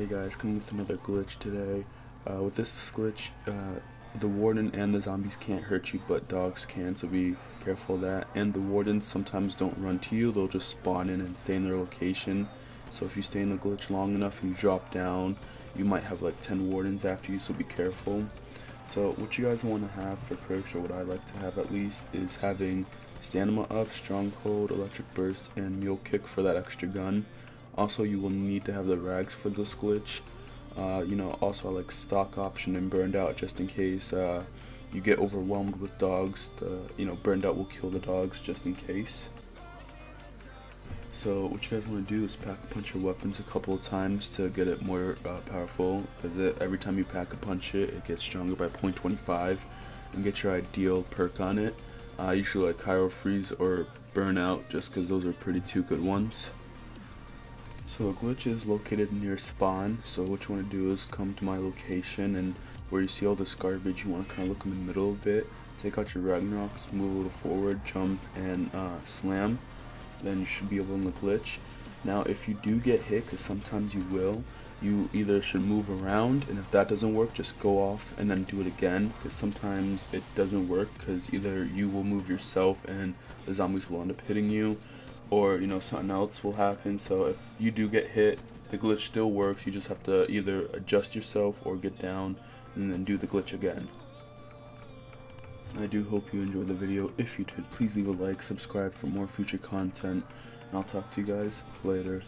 Hey guys, coming with another glitch today. Uh, with this glitch, uh, the warden and the zombies can't hurt you, but dogs can, so be careful of that. And the wardens sometimes don't run to you, they'll just spawn in and stay in their location. So if you stay in the glitch long enough and you drop down, you might have like 10 wardens after you, so be careful. So what you guys want to have for perks, or what I like to have at least, is having Stamin-Up, stronghold, electric burst, and mule kick for that extra gun. Also, you will need to have the rags for this glitch. Uh, you know, also I like stock option and burned out just in case uh, you get overwhelmed with dogs. The you know burned out will kill the dogs just in case. So what you guys want to do is pack a punch your weapons a couple of times to get it more uh, powerful. Because every time you pack a punch it, it gets stronger by 0.25 and get your ideal perk on it. Uh, usually like Cryo Freeze or Burnout just because those are pretty two good ones. So the glitch is located near spawn, so what you want to do is come to my location and where you see all this garbage, you want to kind of look in the middle of it, take out your Ragnaroks, move a little forward, jump, and uh, slam, then you should be able to glitch. Now if you do get hit, because sometimes you will, you either should move around, and if that doesn't work, just go off and then do it again, because sometimes it doesn't work, because either you will move yourself and the zombies will end up hitting you, or you know something else will happen. So if you do get hit the glitch still works. You just have to either adjust yourself or get down and then do the glitch again. I do hope you enjoyed the video. If you did please leave a like subscribe for more future content and I'll talk to you guys later